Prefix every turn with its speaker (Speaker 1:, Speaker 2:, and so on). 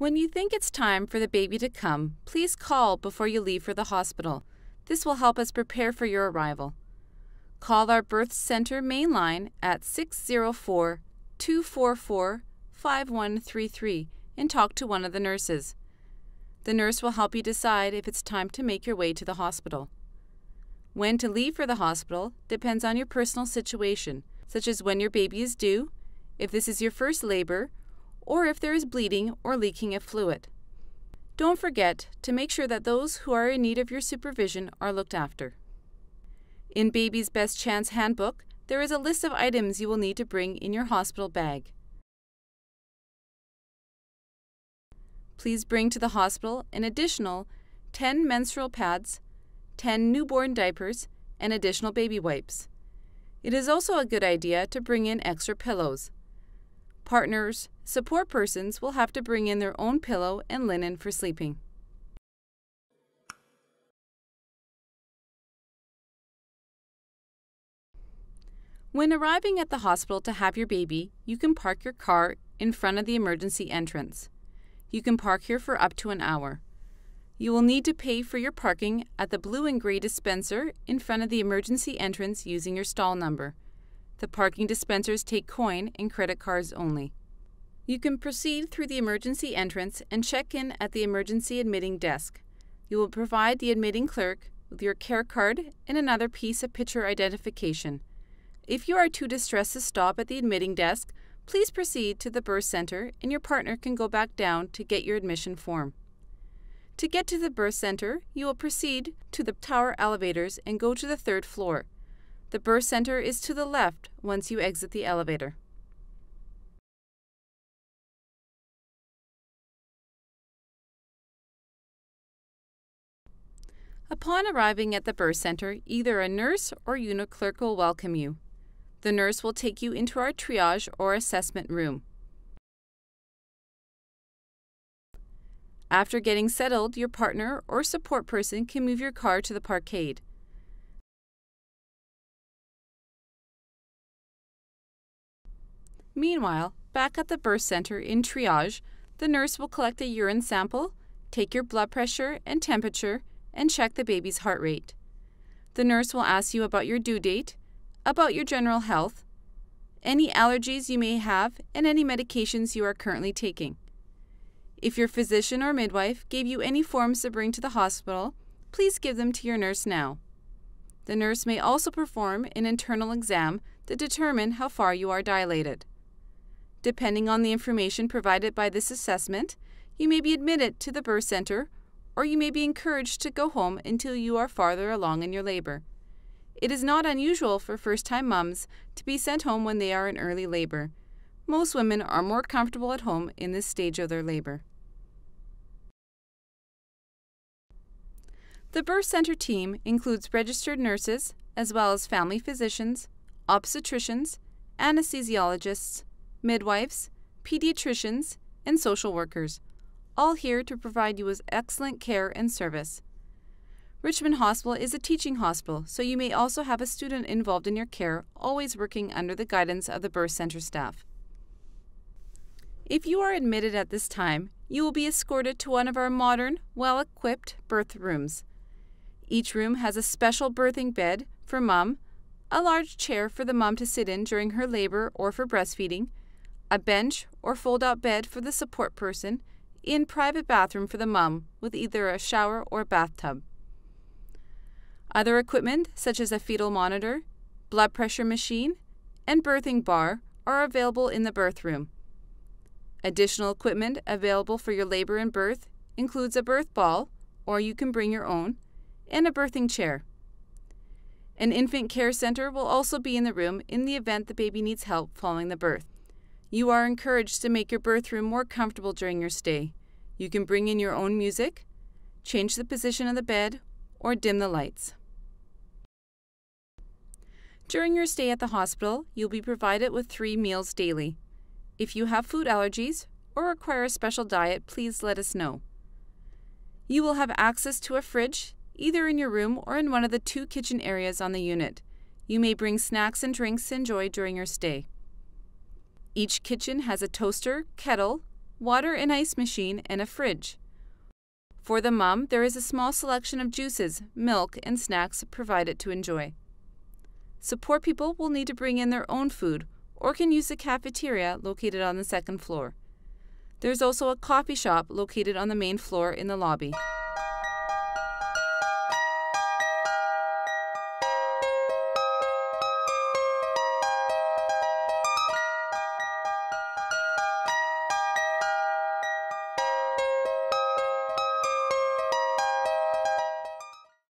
Speaker 1: When you think it's time for the baby to come, please call before you leave for the hospital. This will help us prepare for your arrival. Call our birth center main line at 604 244 5133 and talk to one of the nurses. The nurse will help you decide if it's time to make your way to the hospital. When to leave for the hospital depends on your personal situation, such as when your baby is due, if this is your first labor, or if there is bleeding or leaking of fluid. Don't forget to make sure that those who are in need of your supervision are looked after. In Baby's Best Chance Handbook, there is a list of items you will need to bring in your hospital bag. Please bring to the hospital an additional 10 menstrual pads, 10 newborn diapers, and additional baby wipes. It is also a good idea to bring in extra pillows. Partners, support persons will have to bring in their own pillow and linen for sleeping. When arriving at the hospital to have your baby, you can park your car in front of the emergency entrance. You can park here for up to an hour. You will need to pay for your parking at the blue and gray dispenser in front of the emergency entrance using your stall number. The parking dispensers take coin and credit cards only. You can proceed through the emergency entrance and check in at the emergency admitting desk. You will provide the admitting clerk with your care card and another piece of picture identification. If you are too distressed to stop at the admitting desk, please proceed to the birth center and your partner can go back down to get your admission form. To get to the birth center, you will proceed to the tower elevators and go to the third floor. The birth center is to the left once you exit the elevator. Upon arriving at the birth center, either a nurse or unit clerk will welcome you. The nurse will take you into our triage or assessment room. After getting settled, your partner or support person can move your car to the parkade. Meanwhile, back at the birth center in triage, the nurse will collect a urine sample, take your blood pressure and temperature, and check the baby's heart rate. The nurse will ask you about your due date, about your general health, any allergies you may have, and any medications you are currently taking. If your physician or midwife gave you any forms to bring to the hospital, please give them to your nurse now. The nurse may also perform an internal exam to determine how far you are dilated. Depending on the information provided by this assessment, you may be admitted to the birth center or you may be encouraged to go home until you are farther along in your labor. It is not unusual for first time mums to be sent home when they are in early labor. Most women are more comfortable at home in this stage of their labor. The birth center team includes registered nurses, as well as family physicians, obstetricians, anesthesiologists, midwives, pediatricians, and social workers, all here to provide you with excellent care and service. Richmond Hospital is a teaching hospital, so you may also have a student involved in your care, always working under the guidance of the birth center staff. If you are admitted at this time, you will be escorted to one of our modern, well equipped birth rooms. Each room has a special birthing bed for mom, a large chair for the mom to sit in during her labor or for breastfeeding, a bench or fold out bed for the support person, in private bathroom for the mom with either a shower or bathtub. Other equipment such as a fetal monitor, blood pressure machine, and birthing bar are available in the birth room. Additional equipment available for your labor and birth includes a birth ball, or you can bring your own, and a birthing chair. An infant care center will also be in the room in the event the baby needs help following the birth. You are encouraged to make your birth room more comfortable during your stay. You can bring in your own music, change the position of the bed, or dim the lights. During your stay at the hospital, you'll be provided with three meals daily. If you have food allergies or require a special diet, please let us know. You will have access to a fridge either in your room or in one of the two kitchen areas on the unit. You may bring snacks and drinks to enjoy during your stay. Each kitchen has a toaster, kettle, water and ice machine, and a fridge. For the mom, there is a small selection of juices, milk, and snacks provided to enjoy. Support people will need to bring in their own food or can use the cafeteria located on the second floor. There's also a coffee shop located on the main floor in the lobby.